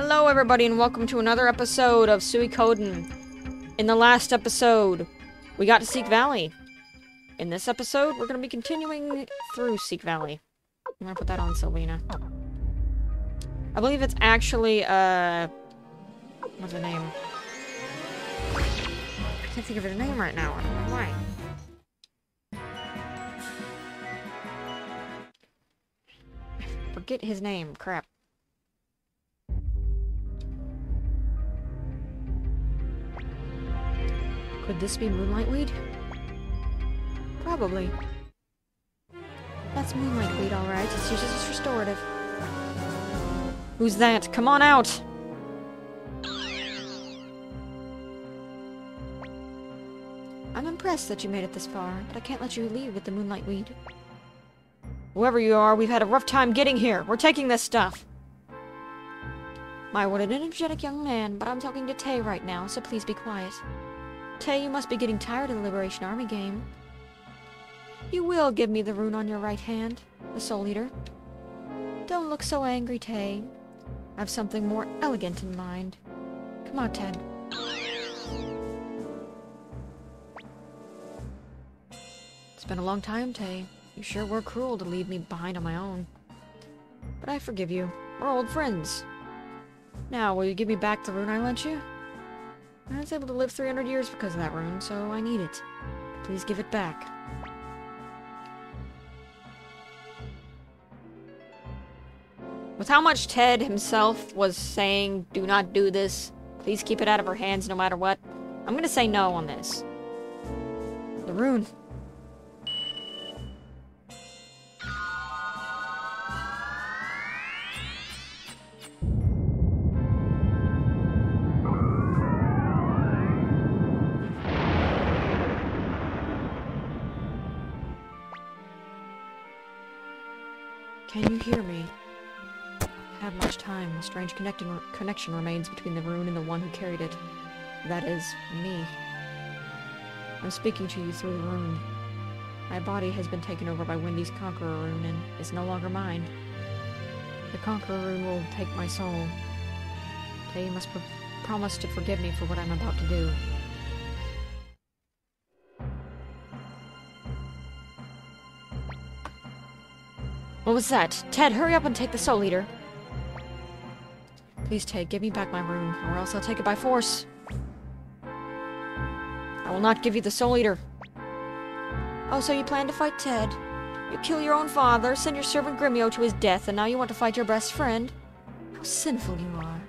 Hello, everybody, and welcome to another episode of Suikoden. In the last episode, we got to Seek Valley. In this episode, we're going to be continuing through Seek Valley. I'm going to put that on Selena. I believe it's actually, uh... What's the name? I can't think of her name right now. I don't know why. Forget his name. Crap. Could this be Moonlight Weed? Probably. That's Moonlight Weed, alright. It's used as restorative. Who's that? Come on out! I'm impressed that you made it this far, but I can't let you leave with the Moonlight Weed. Whoever you are, we've had a rough time getting here. We're taking this stuff. My, what an energetic young man, but I'm talking to Tay right now, so please be quiet. Tay, you must be getting tired of the Liberation Army game. You will give me the rune on your right hand, the Soul Eater. Don't look so angry, Tay. I have something more elegant in mind. Come on, Ted. It's been a long time, Tay. You sure were cruel to leave me behind on my own. But I forgive you. We're old friends. Now, will you give me back the rune I lent you? I was able to live 300 years because of that rune, so I need it. Please give it back. With how much Ted himself was saying, do not do this, please keep it out of her hands no matter what, I'm gonna say no on this. The rune. Can you hear me? Have much time. A strange connection connection remains between the rune and the one who carried it. That is, me. I'm speaking to you through the rune. My body has been taken over by Windy's Conqueror rune and is no longer mine. The Conqueror rune will take my soul. Tay, you must pr promise to forgive me for what I'm about to do. Was that? Ted, hurry up and take the Soul Eater. Please, Ted, give me back my rune, or else I'll take it by force. I will not give you the Soul Eater. Oh, so you plan to fight Ted? You kill your own father, send your servant Gremio to his death, and now you want to fight your best friend? How sinful you are.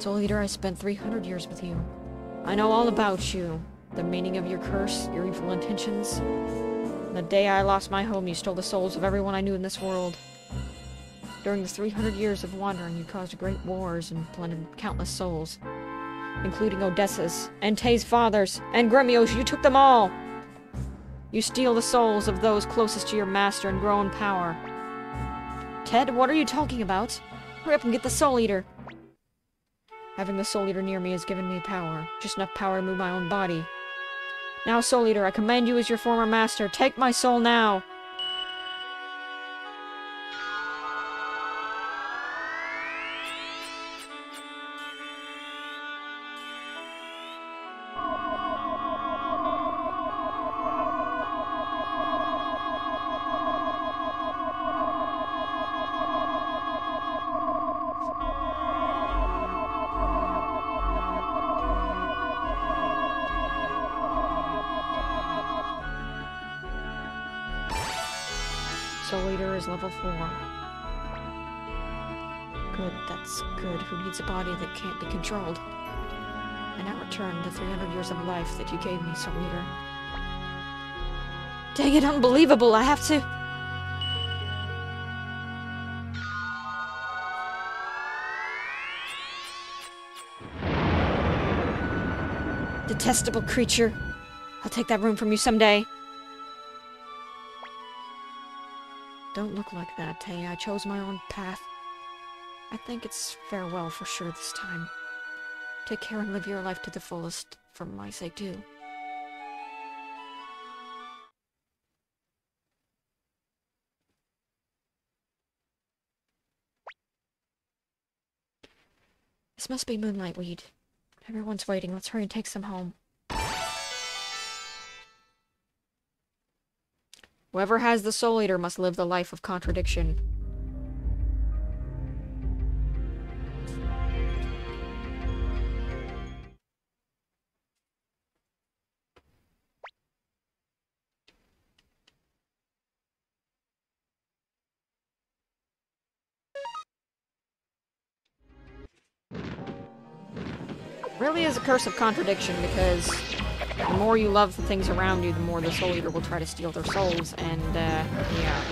Soul Eater, I spent 300 years with you. I know all about you. The meaning of your curse, your evil intentions. The day I lost my home, you stole the souls of everyone I knew in this world. During the 300 years of wandering, you caused great wars and plundered countless souls. Including Odessa's, and Tay's fathers, and Gremio's, you took them all! You steal the souls of those closest to your master and grow in power. Ted, what are you talking about? Hurry up and get the Soul Eater! Having the Soul Eater near me has given me power. Just enough power to move my own body. Now, Soul Eater, I command you as your former master, take my soul now! Eater 4. Good, that's good. Who needs a body that can't be controlled? I now return the 300 years of life that you gave me, Soul Eater. Dang it, unbelievable! I have to... Detestable creature. I'll take that room from you someday. Don't look like that, Tay. I chose my own path. I think it's farewell for sure this time. Take care and live your life to the fullest, for my sake too. This must be moonlight weed. Everyone's waiting. Let's hurry and take some home. Whoever has the Soul Eater must live the life of contradiction. really is a curse of contradiction because the more you love the things around you, the more the Soul Eater will try to steal their souls, and, uh, yeah.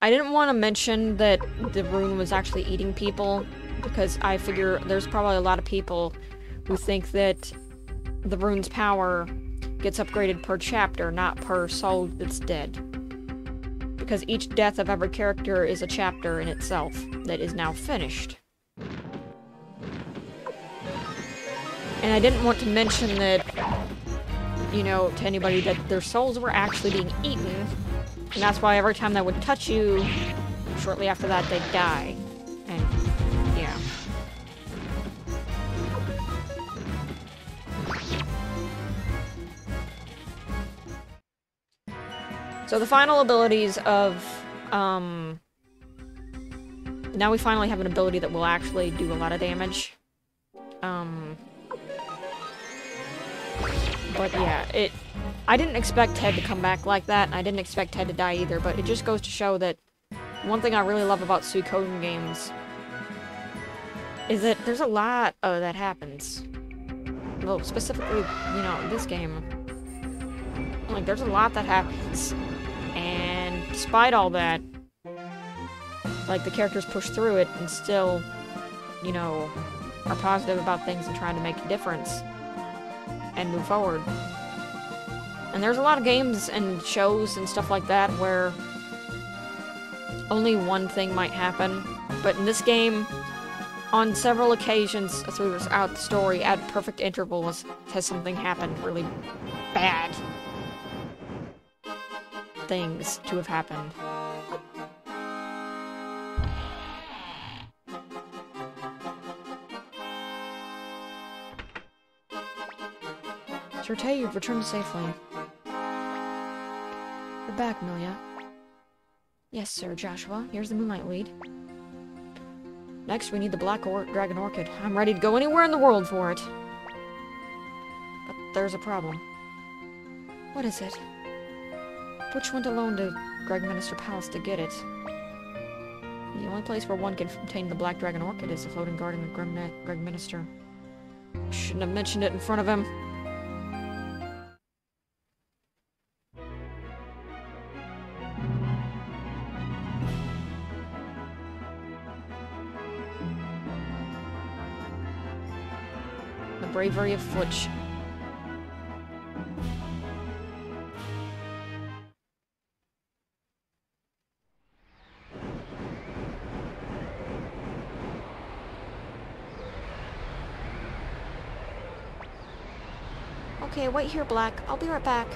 I didn't want to mention that the rune was actually eating people, because I figure there's probably a lot of people who think that the rune's power gets upgraded per chapter, not per soul that's dead. Because each death of every character is a chapter in itself that is now finished. And I didn't want to mention that, you know, to anybody that their souls were actually being eaten. And that's why every time they would touch you, shortly after that, they'd die. So the final abilities of, um... Now we finally have an ability that will actually do a lot of damage. Um... But yeah, it... I didn't expect Ted to come back like that, and I didn't expect Ted to die either, but it just goes to show that one thing I really love about Suikoden games is that there's a lot uh, that happens. Well, specifically, you know, this game. Like, there's a lot that happens. And despite all that, like, the characters push through it and still, you know, are positive about things and trying to make a difference and move forward. And there's a lot of games and shows and stuff like that where only one thing might happen. But in this game, on several occasions throughout the story, at perfect intervals, has something happened really bad things to have happened. Sortay, you've returned safely. You're back, Milia. Yes, sir, Joshua. Here's the Moonlight Weed. Next, we need the Black or Dragon Orchid. I'm ready to go anywhere in the world for it. But there's a problem. What is it? Futch went alone to Gregminster Palace to get it. The only place where one can obtain the Black Dragon Orchid is the floating garden of Gregminster. Shouldn't have mentioned it in front of him. The bravery of Futch wait here, Black. I'll be right back.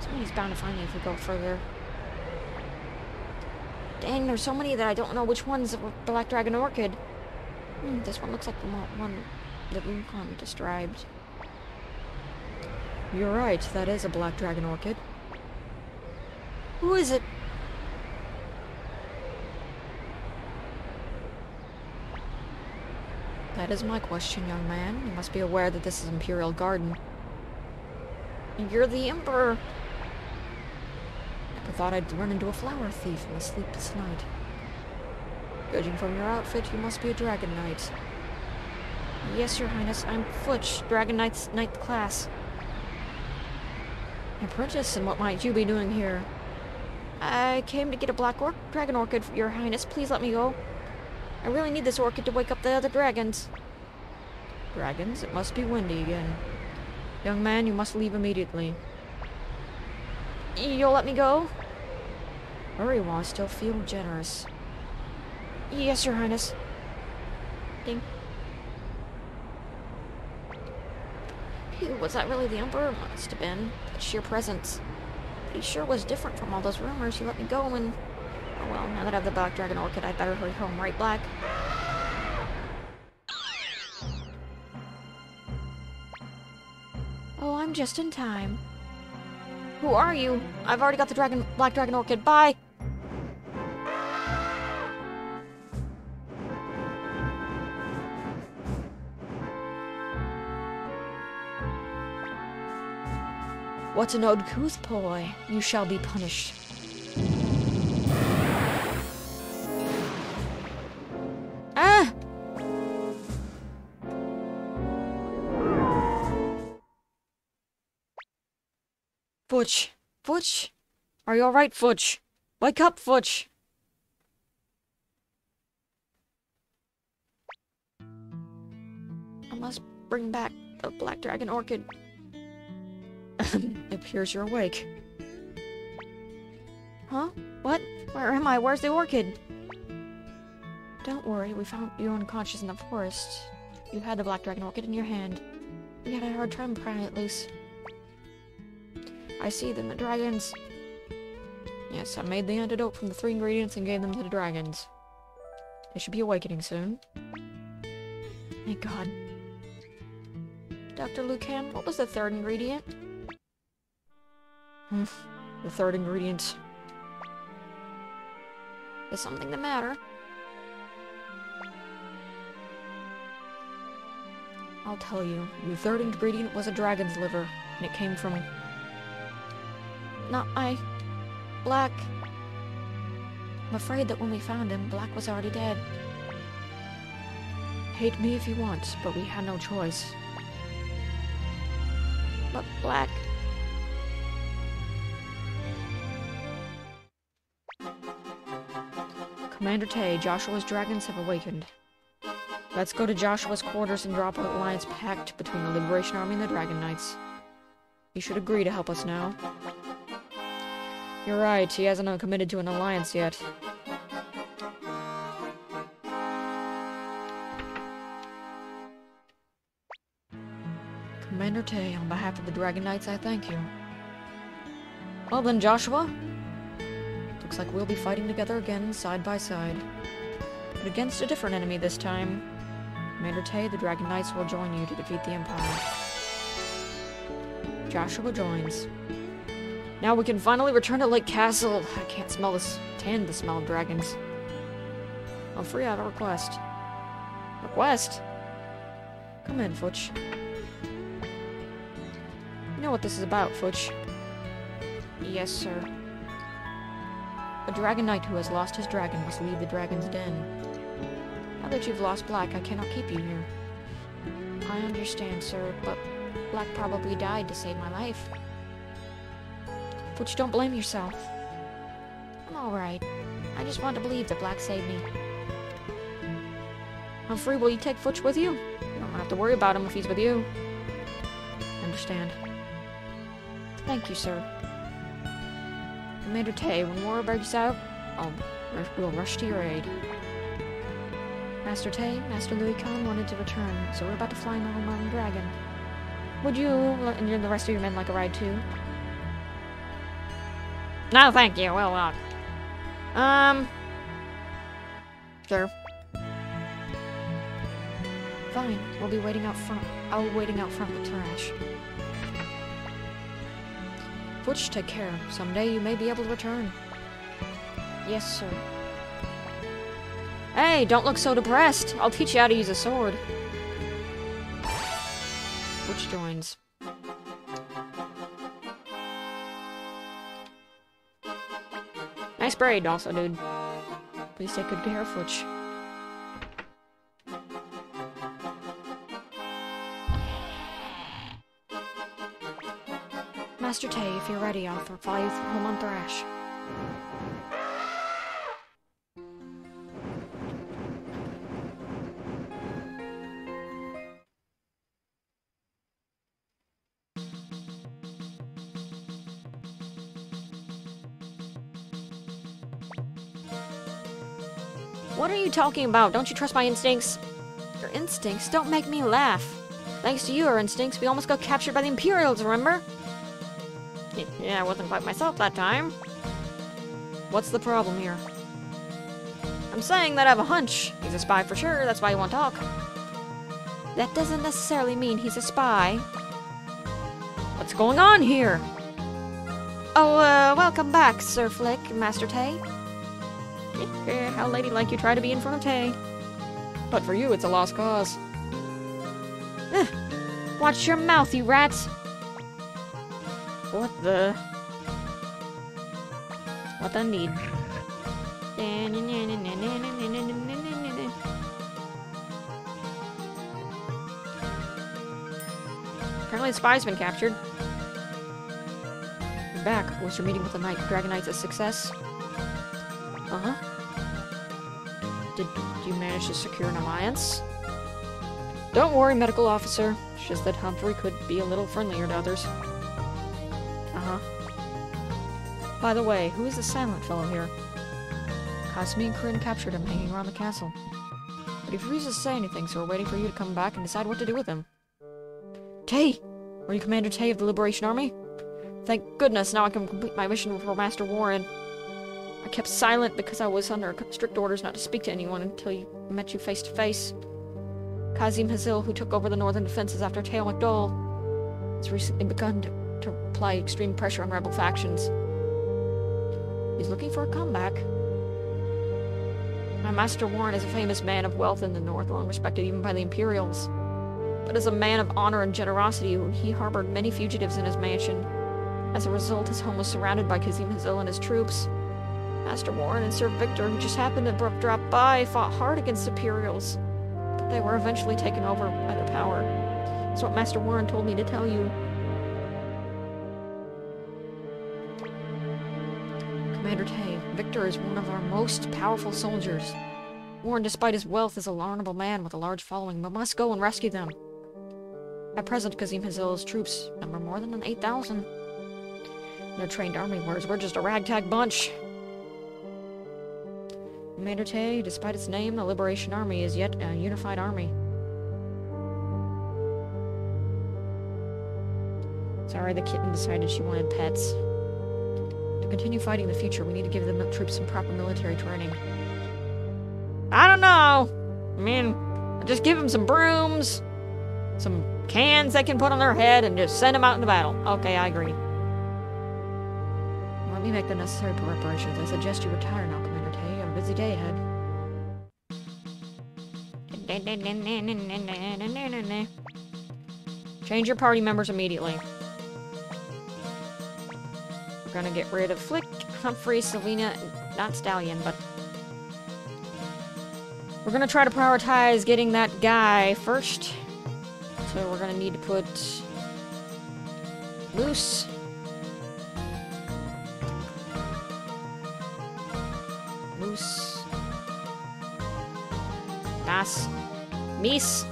Somebody's bound to find me if we go further. Dang, there's so many that I don't know which one's Black Dragon Orchid. Hmm, this one looks like the one that Liukan described. You're right, that is a Black Dragon Orchid. Who is it? That is my question, young man. You must be aware that this is Imperial Garden. You're the Emperor! Never thought I'd run into a flower thief in a sleepless night. Judging from your outfit, you must be a Dragon Knight. Yes, your highness, I'm Futch, Dragon Knight's ninth class. Apprentice, and what might you be doing here? I came to get a black or dragon orchid, your highness. Please let me go. I really need this orchid to wake up the other dragons. Dragons? It must be Windy again. Young man, you must leave immediately. You'll let me go? Hurry while I still feel generous. Yes, Your Highness. Ding. Phew, was that really the Emperor? Must have been. Sheer presence. He sure was different from all those rumors. He let me go and... Oh well, now that I have the Black Dragon Orchid, I'd better hurry home, right, Black? Oh, I'm just in time. Who are you? I've already got the dragon, Black Dragon Orchid. Bye! What's an uncouth boy? You shall be punished. Futch. Futch? Are you alright, Futch? Wake up, Futch! I must bring back the Black Dragon Orchid. it appears you're awake. Huh? What? Where am I? Where's the orchid? Don't worry, we found you unconscious in the forest. You had the Black Dragon Orchid in your hand. We had a hard time prying it loose. I see them, the dragons. Yes, I made the antidote from the three ingredients and gave them to the dragons. They should be awakening soon. Thank God. Dr. Liukan, what was the third ingredient? Hmm, the third ingredient. Is something the matter? I'll tell you. The third ingredient was a dragon's liver, and it came from... Not I... Black. I'm afraid that when we found him, Black was already dead. Hate me if you want, but we had no choice. But Black... Commander Tay, Joshua's dragons have awakened. Let's go to Joshua's quarters and drop our alliance pact between the Liberation Army and the Dragon Knights. You should agree to help us now. You're right, he hasn't committed to an alliance yet. Commander Tay, on behalf of the Dragon Knights, I thank you. Well then, Joshua. Looks like we'll be fighting together again, side by side. But against a different enemy this time. Commander Tay, the Dragon Knights will join you to defeat the Empire. Joshua joins. Now we can finally return to Lake Castle. I can't smell this, stand the smell of dragons. I'm free out a request. Request? Come in, Futch. You know what this is about, Futch. Yes, sir. A dragon knight who has lost his dragon must leave the dragon's den. Now that you've lost Black, I cannot keep you here. I understand, sir, but Black probably died to save my life. Futch, don't blame yourself. I'm alright. I just want to believe that Black saved me. Humphrey, will you take Futch with you? You don't have to worry about him if he's with you. Understand. Thank you, sir. Commander Tay, when war breaks out, I'll, we'll rush to your aid. Master Tay, Master Liukan wanted to return, so we're about to fly in the Home Dragon. Would you and the rest of your men like a ride too? No, thank you. We'll walk. Um. Sure. Fine. We'll be waiting out front. I'll be waiting out front with Tarash. Futch, take care. Someday you may be able to return. Yes, sir. Hey, don't look so depressed. I'll teach you how to use a sword. Futch joins. Nice braid also, dude. Please take good care of Futch. Master Tay, if you're ready, I'll follow you home on Thrash. What are you talking about? Don't you trust my instincts? Your instincts? Don't make me laugh. Thanks to your instincts, we almost got captured by the Imperials, remember? Yeah, I wasn't quite myself that time. What's the problem here? I'm saying that I have a hunch. He's a spy for sure, that's why he won't talk. That doesn't necessarily mean he's a spy. What's going on here? Oh, uh, welcome back, Sir Flik, Master Tay. Eh, how ladylike you try to be in front of Tay. But for you, it's a lost cause. Eh, watch your mouth, you rats! What the... What the need? Apparently the spy's been captured. Back. Was your meeting with the Night Dragon Knights a success? Uh-huh. You manage to secure an alliance? Don't worry, medical officer. It's just that Humphrey could be a little friendlier to others. Uh-huh. By the way, who is the silent fellow here? Kasumi and Corinne captured him hanging around the castle. But he refuses to say anything, so we're waiting for you to come back and decide what to do with him. Tay! Are you Commander Tay of the Liberation Army? Thank goodness, now I can complete my mission before Master Warren. I kept silent because I was under strict orders not to speak to anyone until you met you face to face. Kasim Hazil, who took over the northern defenses after Teo McDohl, has recently begun to, to apply extreme pressure on rebel factions. He's looking for a comeback. My Master Warren is a famous man of wealth in the north, long respected even by the Imperials. But as a man of honor and generosity, he harbored many fugitives in his mansion. As a result, his home was surrounded by Kasim Hazil and his troops. Master Warren and Sir Victor, who just happened to drop by, fought hard against Imperials. But they were eventually taken over by the power. That's what Master Warren told me to tell you. Commander Tay, Victor is one of our most powerful soldiers. Warren, despite his wealth, is a honorable man with a large following, but must go and rescue them. At present, Kasim Hazil's troops number more than 8,000. No trained army, whereas we're just a ragtag bunch. Commander Tay, despite its name, the Liberation Army is yet a unified army. Sorry, the kitten decided she wanted pets. To continue fighting the future, we need to give the troops some proper military training. I don't know! I mean, just give them some brooms, some cans they can put on their head, and just send them out into battle. Okay, I agree. Let me make the necessary preparations. I suggest you retire now, busy day ahead. Change your party members immediately. We're gonna get rid of Flik, Humphrey, Selena, not Stallion, but... We're gonna try to prioritize getting that guy first. So we're gonna need to put... Moose. Meese.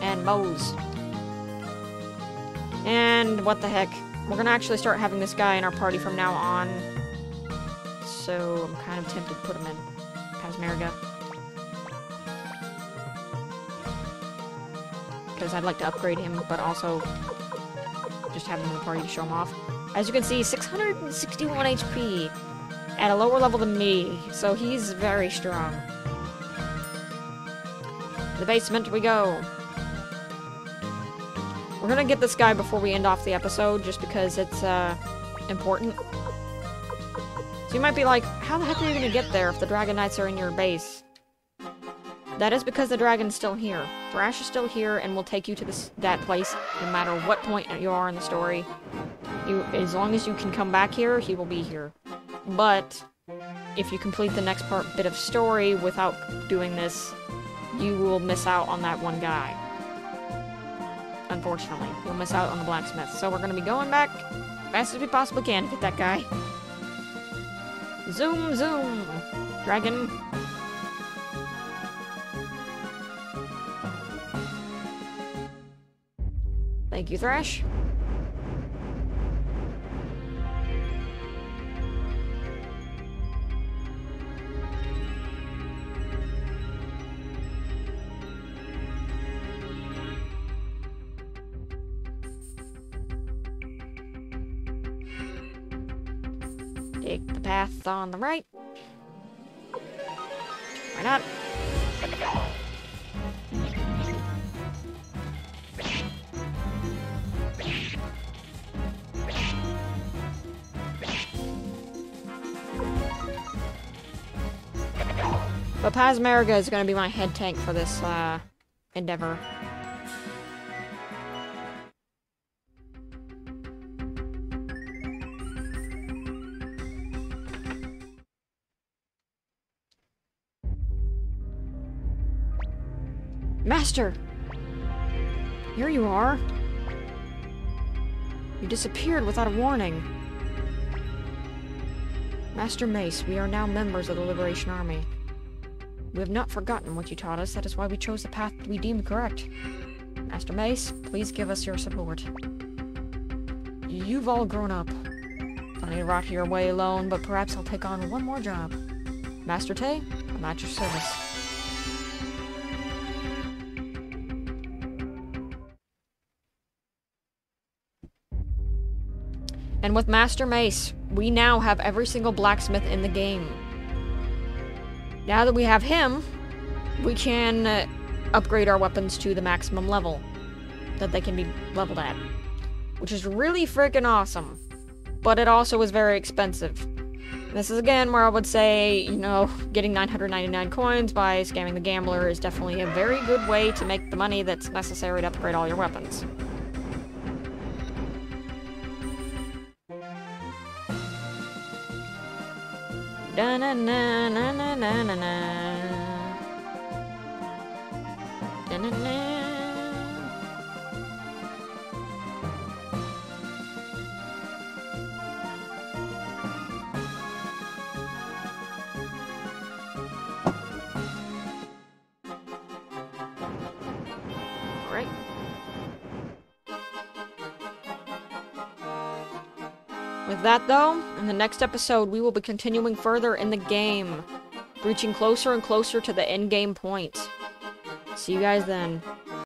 And Mose. And what the heck. We're gonna actually start having this guy in our party from now on. So I'm kind of tempted to put him in Pesmerga. Because I'd like to upgrade him, but also just have him in the party to show him off. As you can see, 661 HP at a lower level than me, so he's very strong. The basement we go. We're gonna get this guy before we end off the episode, just because it's, uh, important. So you might be like, how the heck are you gonna get there if the Dragon Knights are in your base? That is because the dragon's still here. Thrash is still here and will take you to this that place no matter what point you are in the story. You, as long as you can come back here, he will be here. But, if you complete the next part bit of story without doing this, you will miss out on that one guy. Unfortunately, you'll miss out on the blacksmith. So we're gonna be going back fast as we possibly can to get that guy. Zoom, zoom! Dragon. Thank you, Thrash. On the right. Why not? But Pesmerga is going to be my head tank for this uh, endeavor. Master! Here you are. You disappeared without a warning. Master Mace, we are now members of the Liberation Army. We have not forgotten what you taught us, that is why we chose the path we deemed correct. Master Mace, please give us your support. You've all grown up. Plenty to rot your way alone, but perhaps I'll take on one more job. Master Tay, I'm at your service. And with Master Mace, we now have every single blacksmith in the game. Now that we have him, we can uh, upgrade our weapons to the maximum level that they can be leveled at. Which is really freaking awesome. But it also is very expensive. This is again where I would say, you know, getting 999 coins by scamming the gambler is definitely a very good way to make the money that's necessary to upgrade all your weapons. Da na na na na na na na. Da na na. That, though, in the next episode, we will be continuing further in the game, reaching closer and closer to the end game point. See you guys then.